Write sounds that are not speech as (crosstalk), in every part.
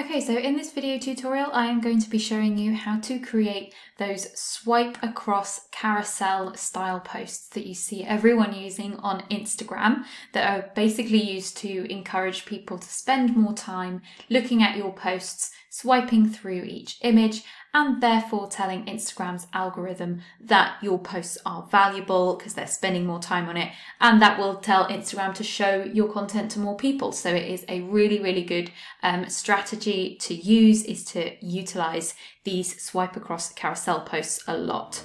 Okay, so in this video tutorial, I am going to be showing you how to create those swipe across carousel style posts that you see everyone using on Instagram that are basically used to encourage people to spend more time looking at your posts, swiping through each image, and therefore telling Instagram's algorithm that your posts are valuable because they're spending more time on it. And that will tell Instagram to show your content to more people. So it is a really, really good um, strategy to use is to utilize these swipe across carousel posts a lot.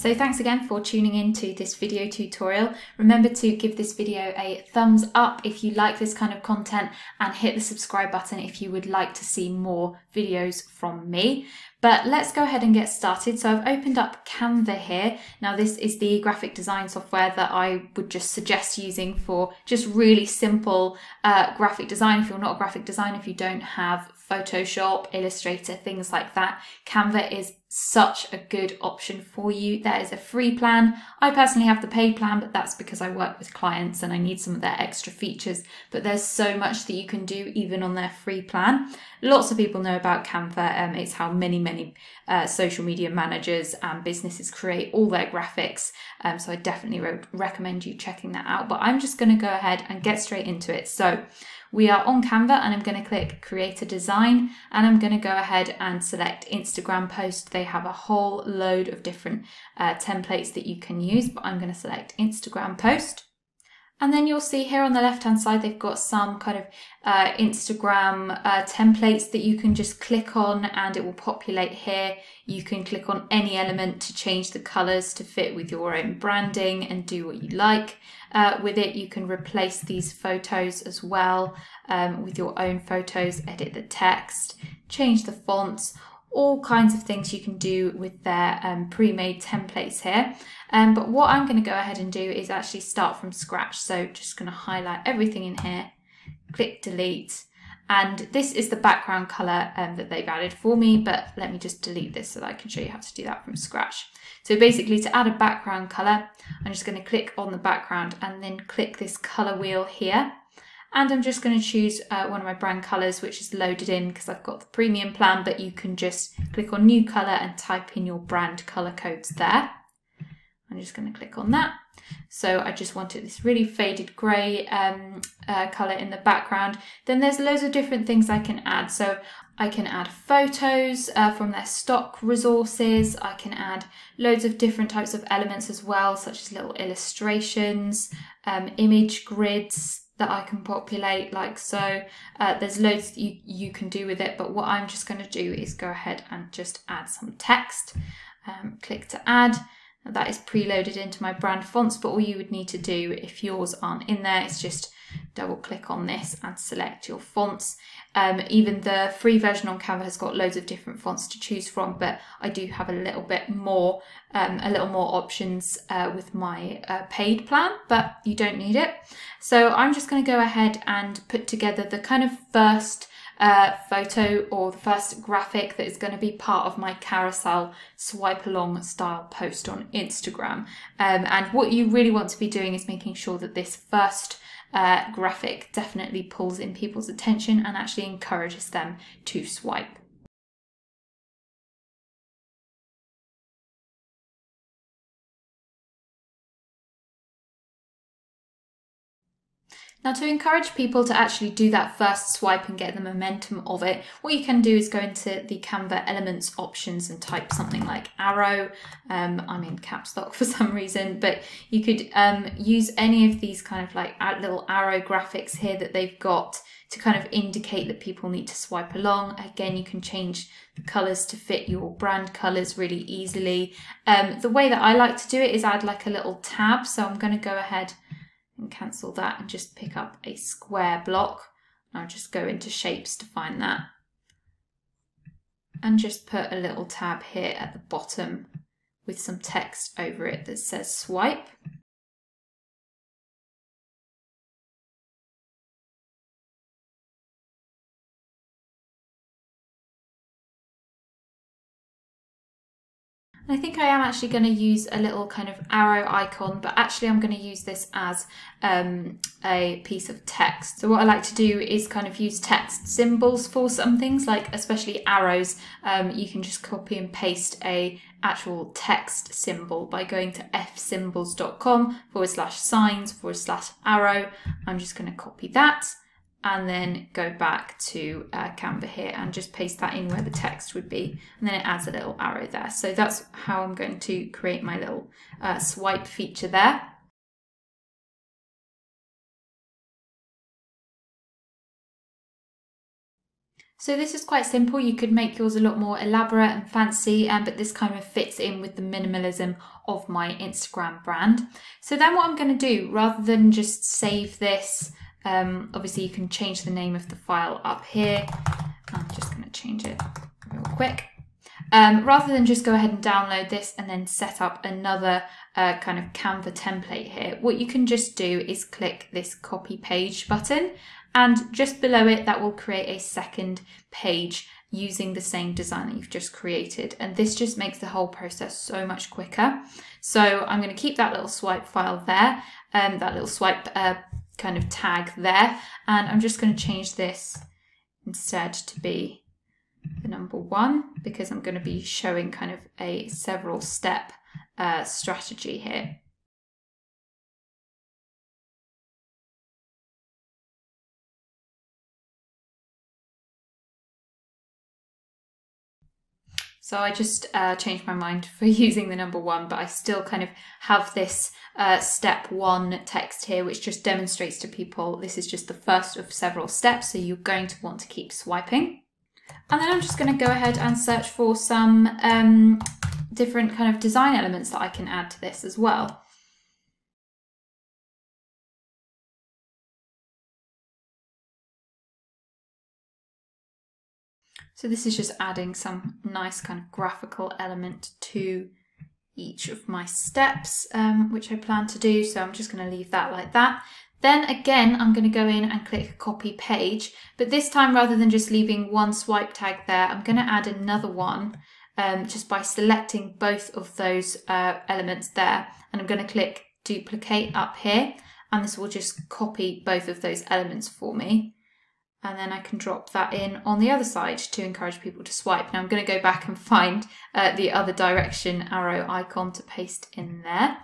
So thanks again for tuning in to this video tutorial. Remember to give this video a thumbs up if you like this kind of content and hit the subscribe button if you would like to see more videos from me. But let's go ahead and get started. So I've opened up Canva here. Now this is the graphic design software that I would just suggest using for just really simple uh, graphic design. If you're not a graphic designer, if you don't have Photoshop, Illustrator, things like that. Canva is such a good option for you. There is a free plan. I personally have the paid plan, but that's because I work with clients and I need some of their extra features. But there's so much that you can do even on their free plan. Lots of people know about Canva. Um, it's how many, many uh, social media managers and businesses create all their graphics. Um, so I definitely re- recommend you checking that out. But I'm just going to go ahead and get straight into it. So we are on Canva and I'm going to click create a design and I'm going to go ahead and select Instagram post. They have a whole load of different uh, templates that you can use, but I'm going to select Instagram post. And then you'll see here on the left hand side, they've got some kind of uh, Instagram uh, templates that you can just click on and it will populate here. You can click on any element to change the colors to fit with your own branding and do what you like. Uh, with it, you can replace these photos as well um, with your own photos, edit the text, change the fonts, all kinds of things you can do with their um, pre-made templates here. Um, but what I'm going to go ahead and do is actually start from scratch. So just going to highlight everything in here, click delete. And this is the background color um, that they've added for me, but let me just delete this so that I can show you how to do that from scratch. So basically to add a background color, I'm just going to click on the background and then click this color wheel here. And I'm just going to choose uh, one of my brand colors, which is loaded in because I've got the premium plan, but you can just click on new color and type in your brand color codes there. I'm just going to click on that. So I just wanted this really faded grey um, uh, colour in the background. Then there's loads of different things I can add. So I can add photos uh, from their stock resources. I can add loads of different types of elements as well, such as little illustrations, um, image grids, that I can populate like so. Uh, there's loads you, you can do with it, but what I'm just going to do is go ahead and just add some text. Um, click to add. That is preloaded into my brand fonts, but all you would need to do if yours aren't in there is just double click on this and select your fonts. Um, even the free version on Canva has got loads of different fonts to choose from, but I do have a little bit more, um, a little more options uh, with my uh, paid plan, but you don't need it. So I'm just going to go ahead and put together the kind of first uh, photo or the first graphic that is going to be part of my carousel swipe along style post on Instagram. Um, and what you really want to be doing is making sure that this first uh, graphic definitely pulls in people's attention and actually encourages them to swipe. Now to encourage people to actually do that first swipe and get the momentum of it, what you can do is go into the Canva Elements options and type something like arrow. Um, I'm in caps lock (laughs) for some reason, but you could um, use any of these kind of like little arrow graphics here that they've got to kind of indicate that people need to swipe along. Again, you can change the colors to fit your brand colors really easily. Um, the way that I like to do it is add like a little tab. So I'm going to go ahead and cancel that and just pick up a square block. I'll just go into shapes to find that. And just put a little tab here at the bottom with some text over it that says swipe. I think I am actually going to use a little kind of arrow icon, but actually I'm going to use this as um, a piece of text. So what I like to do is kind of use text symbols for some things, like especially arrows. Um, you can just copy and paste a actual text symbol by going to fsymbols.com forward slash signs forward slash arrow. I'm just going to copy that and then go back to uh, Canva here and just paste that in where the text would be. And then it adds a little arrow there. So that's how I'm going to create my little uh, swipe feature there. So this is quite simple. You could make yours a lot more elaborate and fancy, um, but this kind of fits in with the minimalism of my Instagram brand. So then what I'm going to do, rather than just save this um, obviously, you can change the name of the file up here. I'm just going to change it real quick. Um, rather than just go ahead and download this and then set up another uh, kind of Canva template here, what you can just do is click this copy page button and just below it that will create a second page using the same design that you've just created. And this just makes the whole process so much quicker. So I'm going to keep that little swipe file there, um, that little swipe uh, kind of tag there. And I'm just going to change this instead to be the number one because I'm going to be showing kind of a several step uh, strategy here. So I just uh, changed my mind for (laughs) using the number one, but I still kind of have this uh, step one text here, which just demonstrates to people this is just the first of several steps. So you're going to want to keep swiping. And then I'm just going to go ahead and search for some um, different kind of design elements that I can add to this as well. So this is just adding some nice kind of graphical element to each of my steps, um, which I plan to do. So I'm just going to leave that like that. Then again, I'm going to go in and click copy page, but this time rather than just leaving one swipe tag there, I'm going to add another one um, just by selecting both of those uh, elements there. And I'm going to click duplicate up here, and this will just copy both of those elements for me and then I can drop that in on the other side to encourage people to swipe. Now I'm going to go back and (laughs) find uh, the other direction arrow icon to paste in there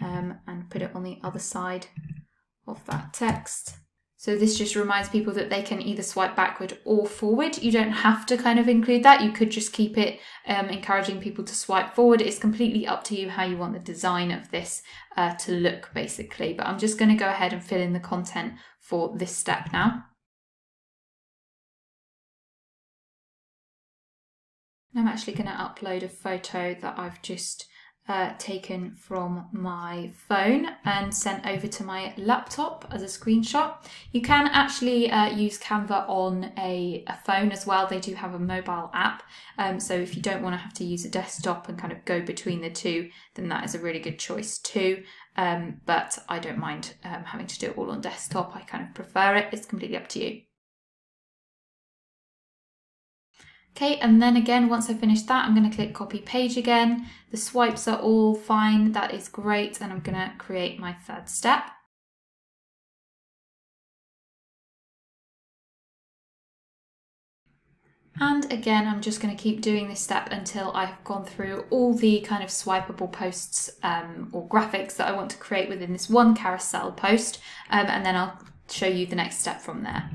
um, and put it on the other side of that text. So this just reminds people that they can either swipe backward or forward. You don't have to kind of include that. You could just keep it um, encouraging people to swipe forward. It's completely up to you how you want the design of this uh, to look basically. But I'm just going to go ahead and fill in the content for this step now. I'm actually going to upload a photo that I've just uh, taken from my phone and sent over to my laptop as a screenshot. You can actually uh, use Canva on a, a, phone as well. They do have a mobile app. Um, so if you don't want to have to use a desktop and kind of go between the two, then that is a really good choice too. Um, but I don't mind um, having to do it all on desktop. I kind of prefer it. It's completely up to you. Okay, and then again, once I finish that, I'm going to click copy page again. The swipes are all fine, that is great, and I'm going to create my third step. And again, I'm just going to keep doing this step until I've gone through all the kind of swipeable posts um, or graphics that I want to create within this one carousel post, um, and then I'll show you the next step from there.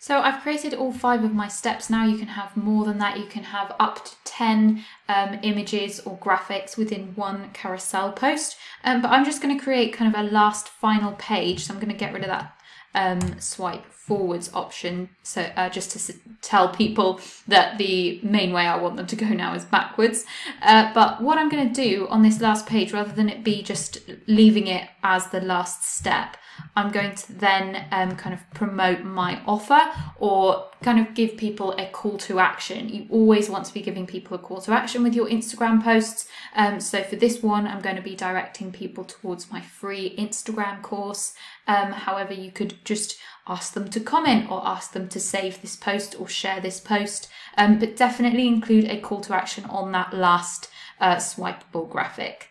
So I've created all five of my steps now. You can have more than that. You can have up to 10 um, images or graphics within one carousel post. Um, but I'm just going to create kind of a last final page. So I'm going to get rid of that um, swipe forwards option. So uh, just to tell people that the main way I want them to go now is backwards. Uh, but what I'm going to do on this last page, rather than it be just leaving it as the last step, I'm going to then um, kind of promote my offer or kind of give people a call to action. You always want to be giving people a call to action with your Instagram posts. Um, so for this one, I'm going to be directing people towards my free Instagram course. Um, however, you could just ask them to comment or ask them to save this post or share this post, um, but definitely include a call to action on that last uh, swipeable graphic.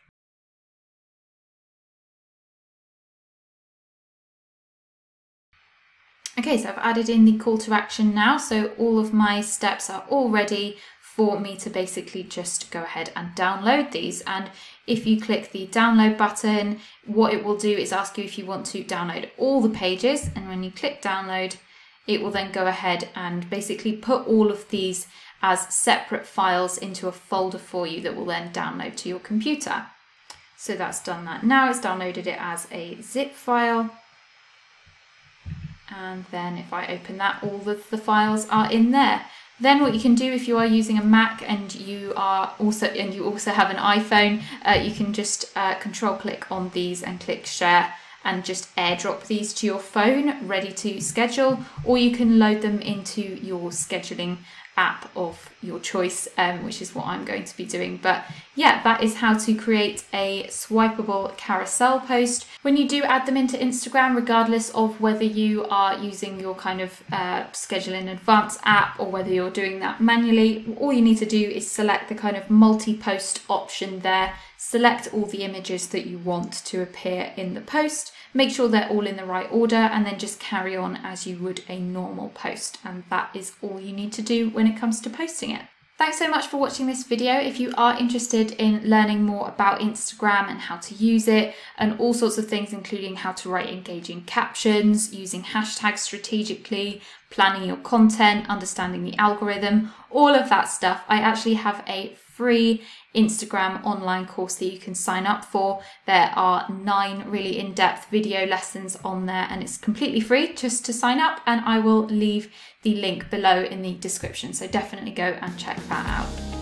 Okay, so I've added in the call to action now, so all of my steps are all ready for me to basically just go ahead and download these. And if you click the download button, what it will do is ask you if you want to download all the pages. And when you click download, it will then go ahead and basically put all of these as separate files into a folder for you that will then download to your computer. So that's done that. Now it's downloaded it as a zip file. And then if I open that, all of the files are in there. Then what you can do if you are using a Mac and you are also and you also have an iPhone, uh, you can just uh, control click on these and click share and just airdrop these to your phone ready to schedule or you can load them into your scheduling app of your choice, um, which is what I'm going to be doing. But yeah, that is how to create a swipeable carousel post. When you do add them into Instagram, regardless of whether you are using your kind of uh, schedule in advance app or whether you're doing that manually, all you need to do is select the kind of multi post option there, select all the images that you want to appear in the post Make sure they're all in the right order and then just carry on as you would a normal post. And that is all you need to do when it comes to posting it. Thanks so much for watching this video. If you are interested in learning more about Instagram and how to use it and all sorts of things, including how to write engaging captions, using hashtags strategically, planning your content, understanding the algorithm, all of that stuff, I actually have a free Instagram online course that you can sign up for. There are nine really in depth video lessons on there, and it's completely free just to sign up. And I will leave the link below in the description. So definitely go and check that out.